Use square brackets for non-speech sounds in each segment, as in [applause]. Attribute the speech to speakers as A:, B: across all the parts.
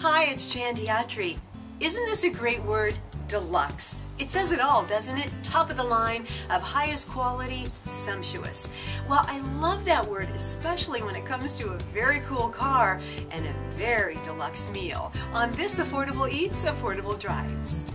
A: Hi, it's Jan D'Atri. Isn't this a great word? Deluxe. It says it all, doesn't it? Top of the line, of highest quality, sumptuous. Well, I love that word, especially when it comes to a very cool car and a very deluxe meal. On this Affordable Eats, Affordable Drives.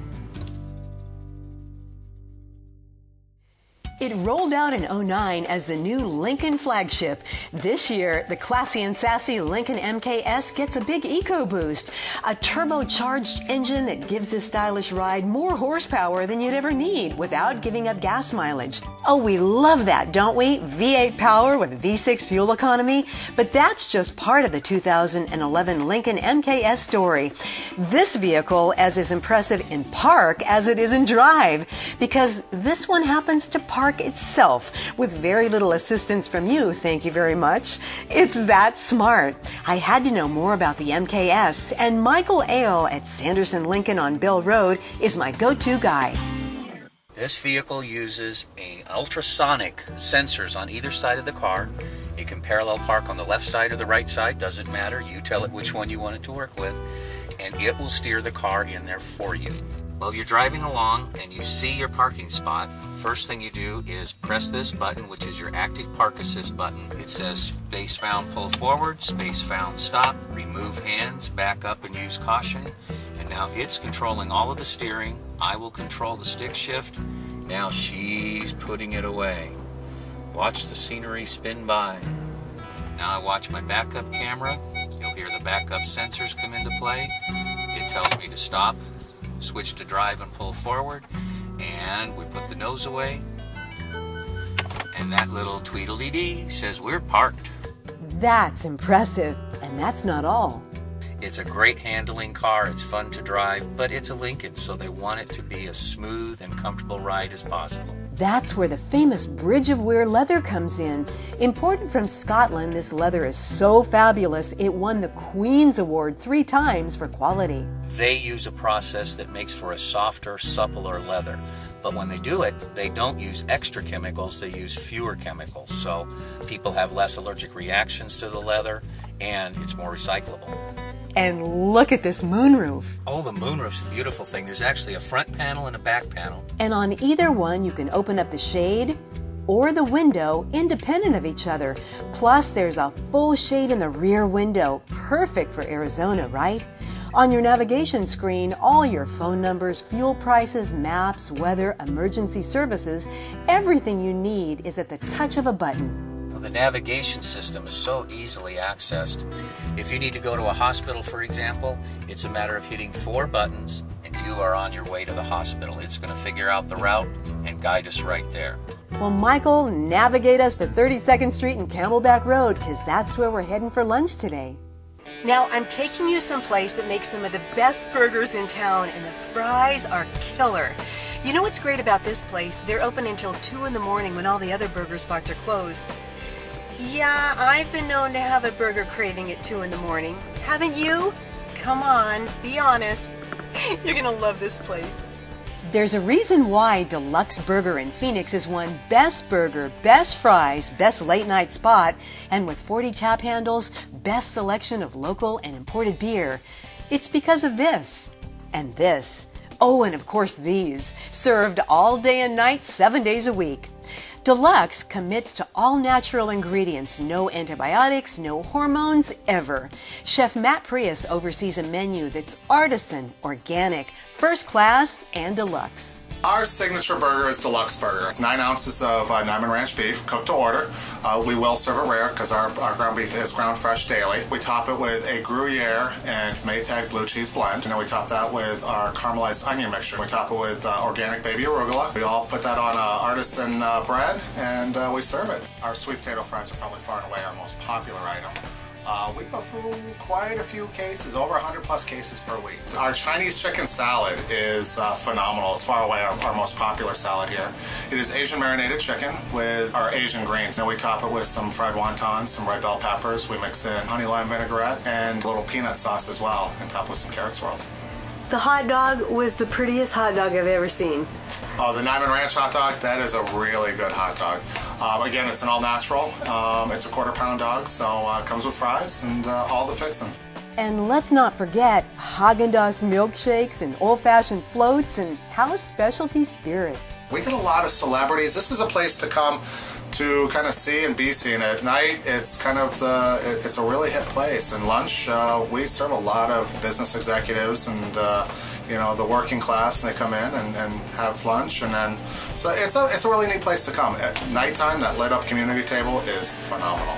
A: It rolled out in 09 as the new Lincoln flagship. This year, the classy and sassy Lincoln MKS gets a big EcoBoost, a turbocharged engine that gives this stylish ride more horsepower than you'd ever need without giving up gas mileage. Oh, we love that, don't we? V8 power with V6 fuel economy. But that's just part of the 2011 Lincoln MKS story. This vehicle as is impressive in park as it is in drive because this one happens to park park itself with very little assistance from you, thank you very much. It's that smart. I had to know more about the MKS, and Michael Ale at Sanderson Lincoln on Bell Road is my go-to guy.
B: This vehicle uses ultrasonic sensors on either side of the car. It can parallel park on the left side or the right side, doesn't matter. You tell it which one you want it to work with, and it will steer the car in there for you. Well, you're driving along and you see your parking spot. First thing you do is press this button, which is your active park assist button. It says space found pull forward, space found stop, remove hands, back up and use caution. And now it's controlling all of the steering. I will control the stick shift. Now she's putting it away. Watch the scenery spin by. Now I watch my backup camera. You'll hear the backup sensors come into play. It tells me to stop switch to drive and pull forward, and we put the nose away, and that little Tweedledee says we're parked.
A: That's impressive, and that's not all.
B: It's a great handling car, it's fun to drive, but it's a Lincoln, so they want it to be as smooth and comfortable ride as possible.
A: That's where the famous Bridge of Weir leather comes in. Imported from Scotland, this leather is so fabulous it won the Queen's Award three times for quality.
B: They use a process that makes for a softer, suppler leather. But when they do it, they don't use extra chemicals, they use fewer chemicals. So people have less allergic reactions to the leather and it's more recyclable.
A: And look at this moonroof.
B: Oh, the moonroof's a beautiful thing. There's actually a front panel and a back panel.
A: And on either one, you can open up the shade or the window independent of each other. Plus, there's a full shade in the rear window. Perfect for Arizona, right? On your navigation screen, all your phone numbers, fuel prices, maps, weather, emergency services, everything you need is at the touch of a button.
B: The navigation system is so easily accessed. If you need to go to a hospital, for example, it's a matter of hitting four buttons and you are on your way to the hospital. It's going to figure out the route and guide us right there.
A: Well, Michael, navigate us to 32nd Street and Camelback Road because that's where we're heading for lunch today. Now, I'm taking you someplace that makes some of the best burgers in town, and the fries are killer. You know what's great about this place? They're open until 2 in the morning when all the other burger spots are closed. Yeah, I've been known to have a burger craving at 2 in the morning. Haven't you? Come on, be honest. [laughs] You're gonna love this place. There's a reason why Delux Burger in Phoenix is won best burger, best fries, best late night spot, and with 40 tap handles, best selection of local and imported beer. It's because of this and this. Oh, and of course these, served all day and night, seven days a week. Delux commits to all natural ingredients, no antibiotics, no hormones, ever. Chef Matt Prius oversees a menu that's artisan, organic, first class, and deluxe.
C: Our signature burger is Delux Burger. It's nine ounces of uh, Niman Ranch beef, cooked to order. Uh, we will serve it rare because our, our ground beef is ground fresh daily. We top it with a Gruyere and Maytag blue cheese blend. And then we top that with our caramelized onion mixture. We top it with uh, organic baby arugula. We all put that on uh, artisan uh, bread and uh, we serve it. Our sweet potato fries are probably far and away our most popular item. Uh, we go through quite a few cases, over 100 plus cases per week. Our Chinese chicken salad is uh, phenomenal. It's far away our, our, most popular salad here. It is Asian marinated chicken with our Asian greens. And we top it with some fried wontons, some red bell peppers. We mix in honey lime vinaigrette and a little peanut sauce as well, and top with some carrot swirls.
A: The hot dog was the prettiest hot dog I've ever seen.
C: Oh, the Niman Ranch hot dog, that is a really good hot dog. Um, again, it's an all natural. Um, it's a quarter pound dog, so uh, comes with fries and uh, all the fixings.
A: And let's not forget Haagen-Dazs milkshakes and old-fashioned floats and house specialty spirits.
C: We get a lot of celebrities. This is a place to come to kind of see and be seen at night. It's kind of the it's a really hit place. And lunch, uh, we serve a lot of business executives and uh, you know the working class, and they come in and, and have lunch, and then so it's a it's a really neat place to come at nighttime. That lit up community table is phenomenal.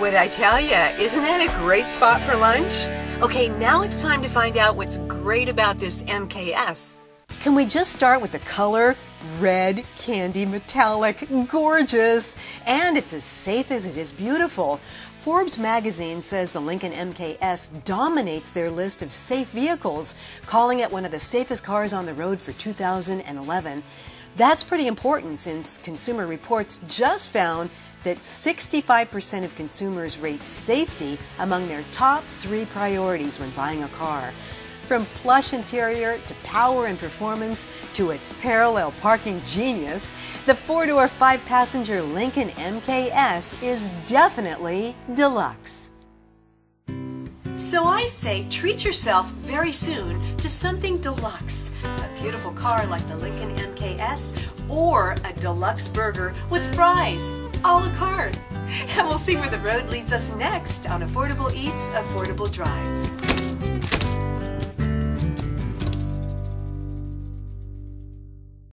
A: Would I tell you, isn't that a great spot for lunch? Okay, now it's time to find out what's great about this MKS. Can we just start with the color? Red, candy, metallic, gorgeous, and it's as safe as it is beautiful. Forbes magazine says the Lincoln MKS dominates their list of safe vehicles, calling it one of the safest cars on the road for 2011. That's pretty important since Consumer Reports just found that 65% of consumers rate safety among their top three priorities when buying a car. From plush interior to power and performance to its parallel parking genius, the four door, five passenger Lincoln MKS is definitely deluxe. So I say treat yourself very soon to something deluxe. A beautiful car like the Lincoln MKS or a deluxe burger with fries, a la carte. And we'll see where the road leads us next on Affordable Eats, Affordable Drives.